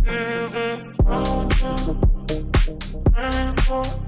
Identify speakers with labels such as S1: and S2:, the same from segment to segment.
S1: Feel it, oh.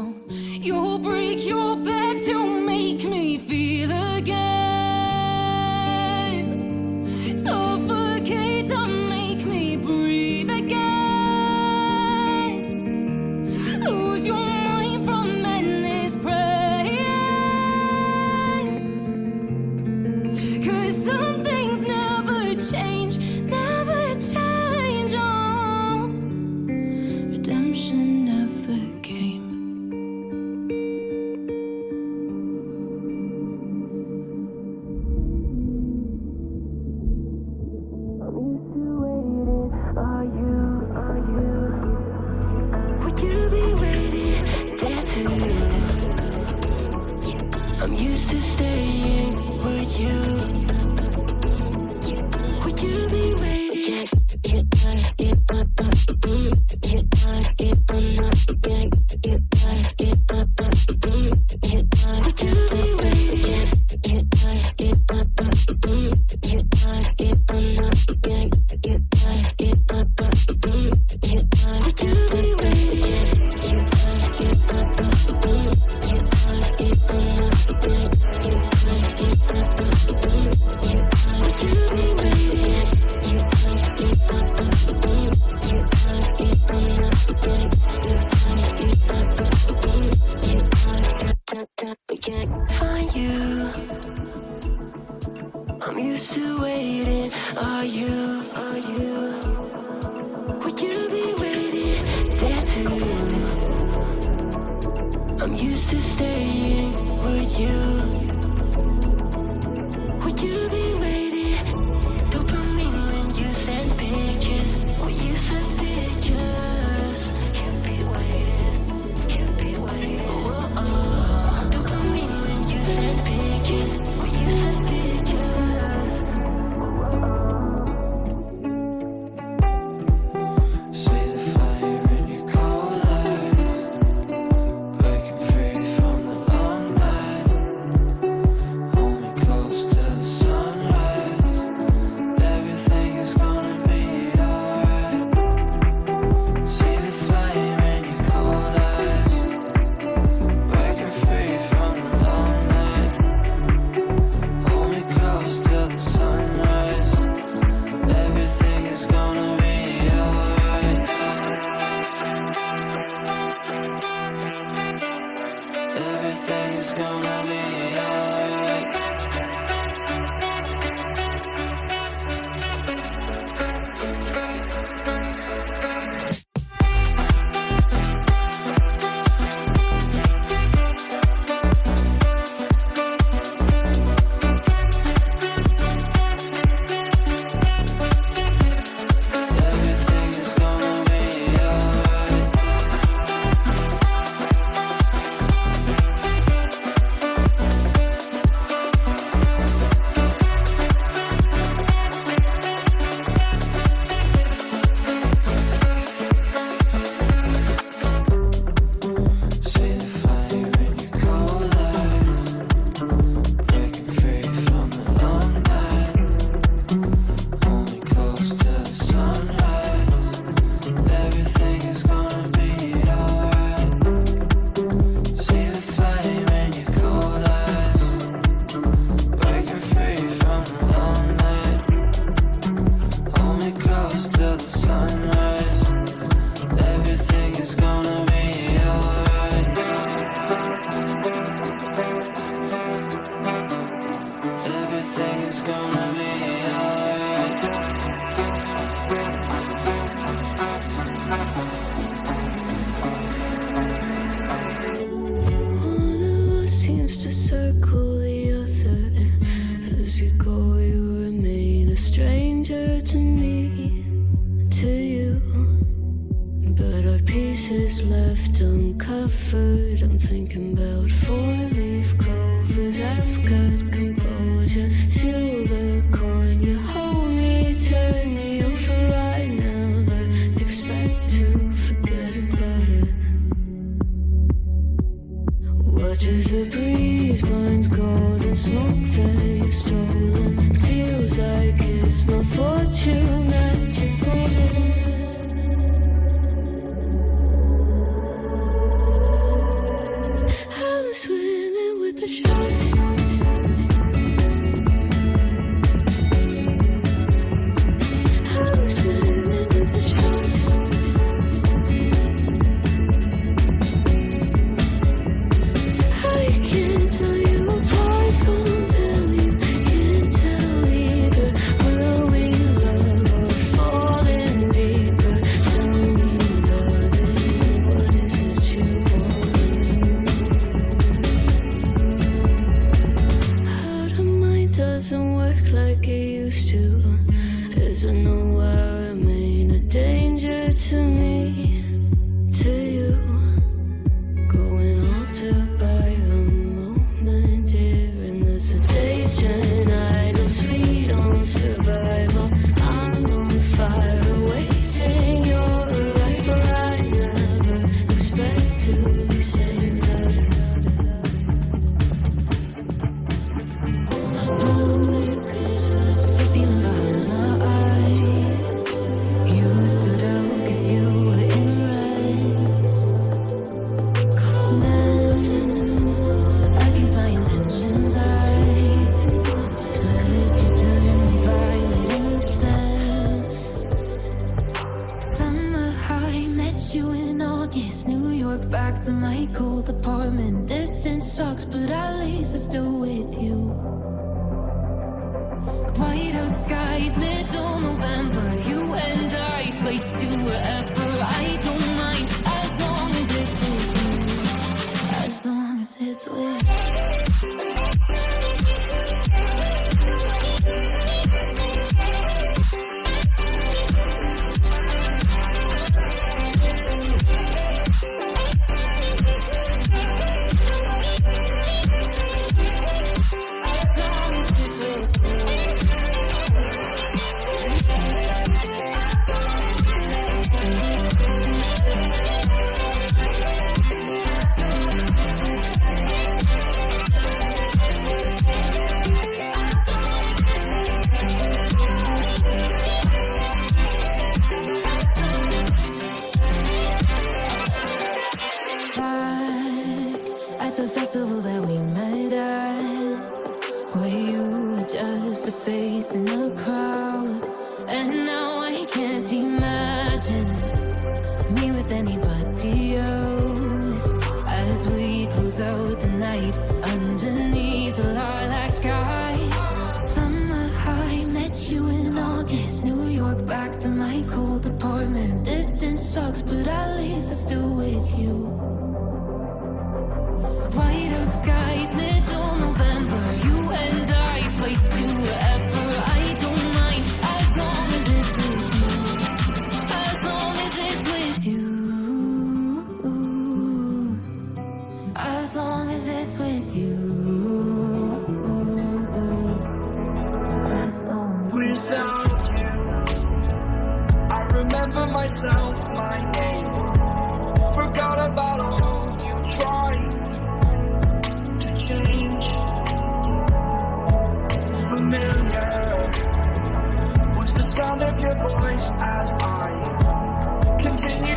S2: You'll break your I'm used to staying with you.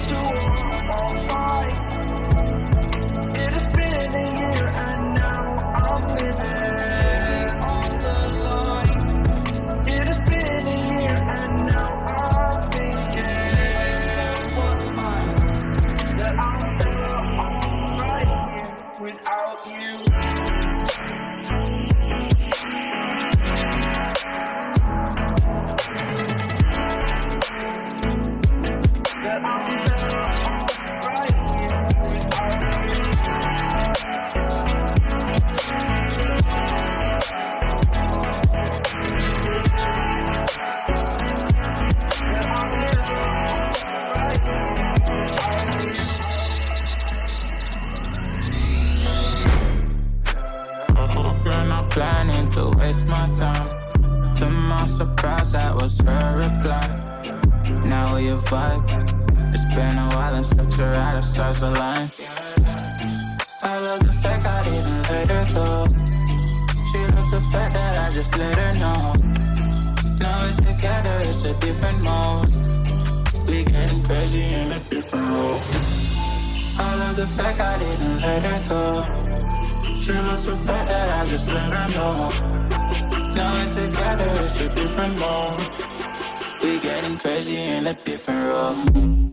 S2: To
S3: planning to waste my time. To my surprise, that was her reply. Now we vibe. It's been a while and such a ride, the stars align. I love the fact I didn't let her go. She loves the fact that I just let her know. Now we're together, it's a different mode. We getting crazy in a different role. I love the fact I didn't let her go. She loves the fact that I just let her know. Now we're together, it's a different mode. We're getting crazy in a different role.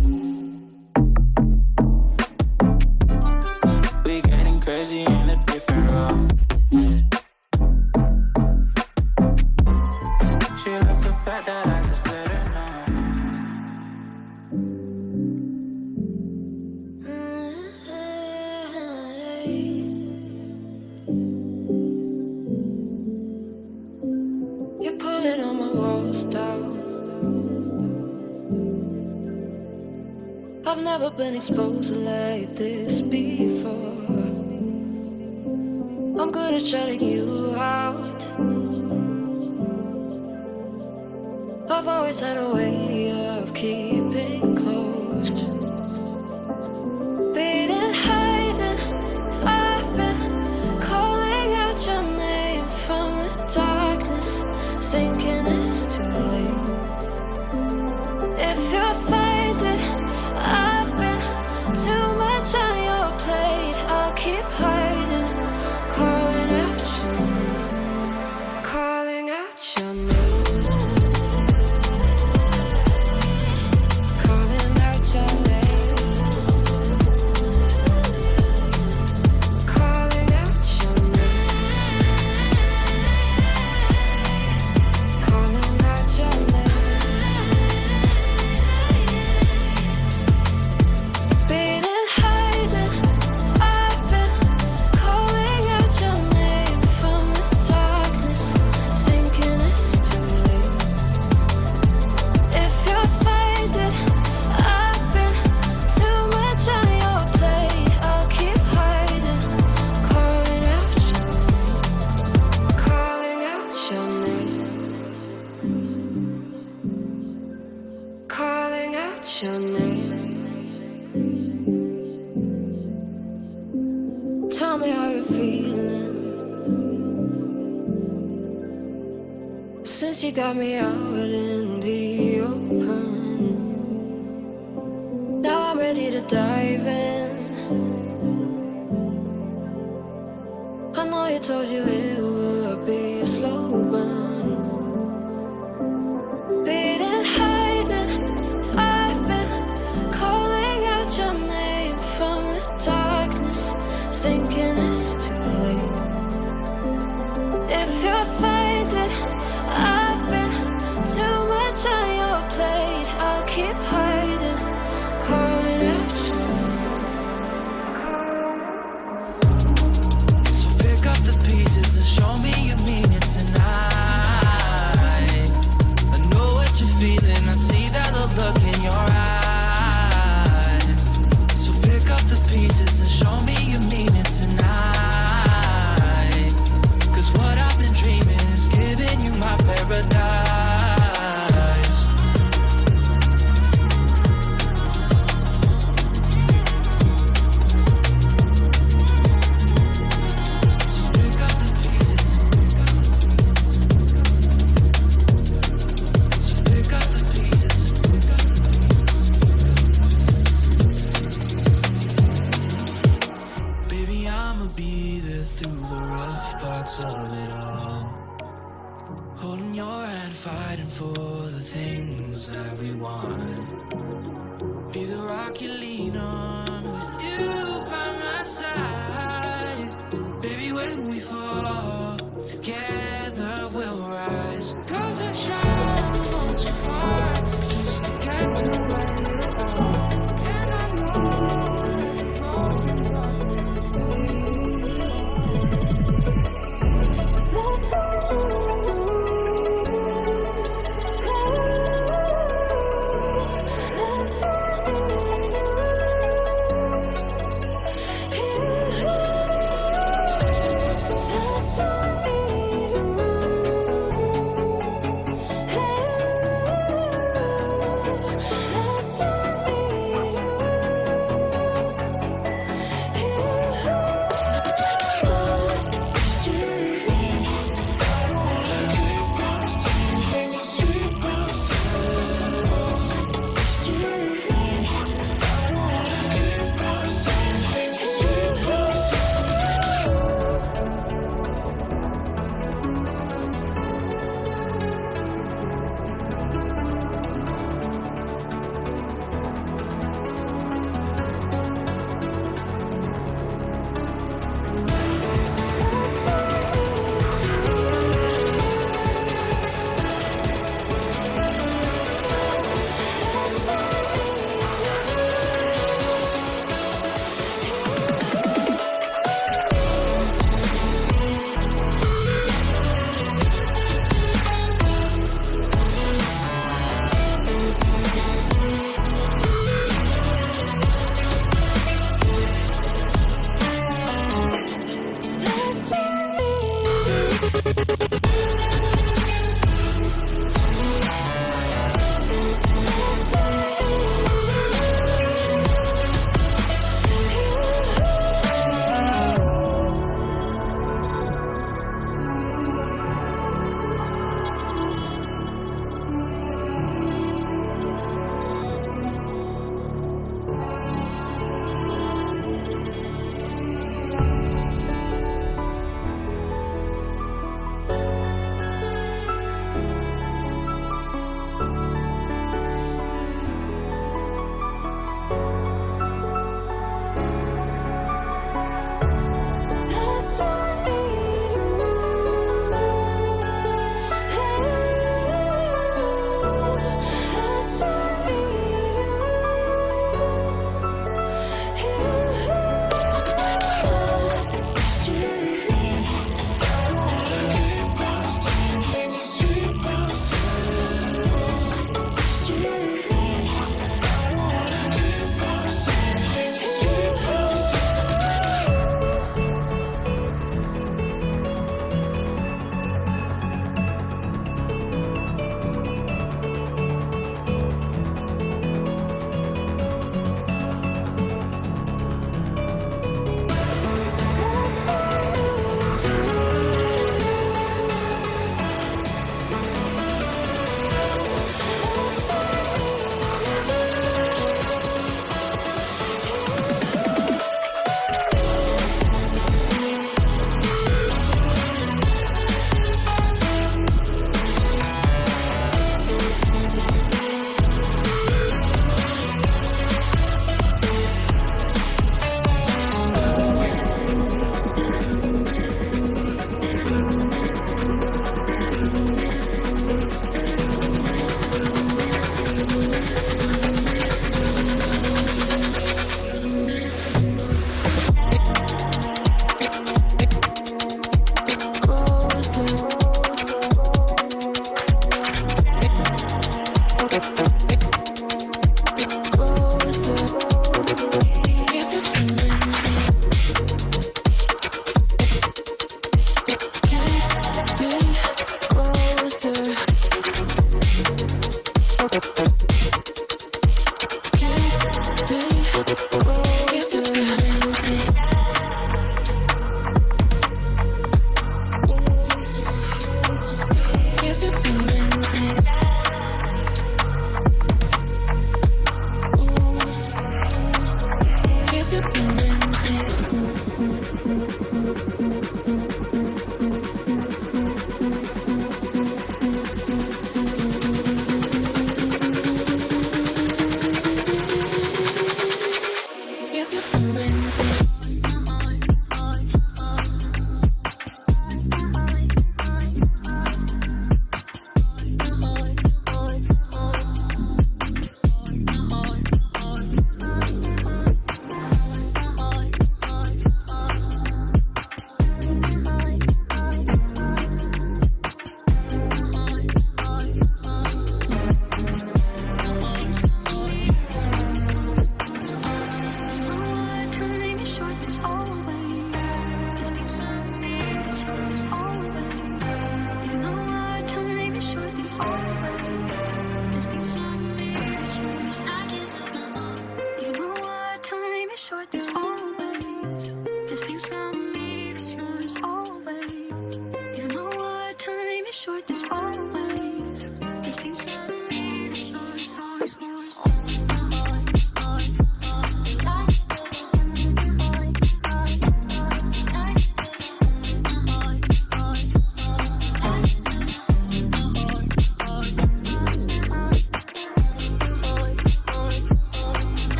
S3: Fact that I just let her know.
S1: You're pulling on my walls down. I've never been exposed like this before. I'm good at shutting you I've always had a way of keeping it
S4: all. Holding your hand, fighting for the things that we want. Be the rock you lean on with you by my side. Baby, when we fall, together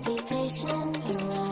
S5: just wanna